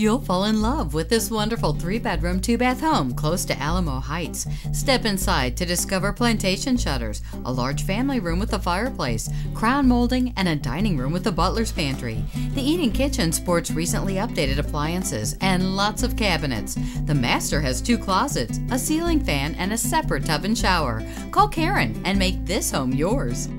You'll fall in love with this wonderful three bedroom, two bath home close to Alamo Heights. Step inside to discover plantation shutters, a large family room with a fireplace, crown molding, and a dining room with a butler's pantry. The eat-in kitchen sports recently updated appliances and lots of cabinets. The master has two closets, a ceiling fan, and a separate tub and shower. Call Karen and make this home yours.